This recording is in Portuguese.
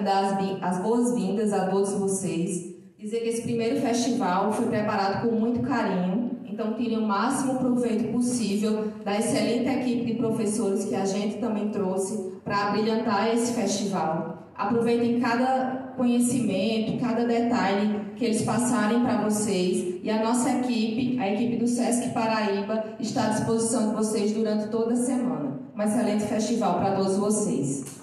quero dar as, as boas-vindas a todos vocês, dizer que esse primeiro festival foi preparado com muito carinho, então tirem o máximo proveito possível da excelente equipe de professores que a gente também trouxe para brilhantar esse festival. Aproveitem cada conhecimento, cada detalhe que eles passarem para vocês e a nossa equipe, a equipe do SESC Paraíba, está à disposição de vocês durante toda a semana. Um excelente festival para todos vocês.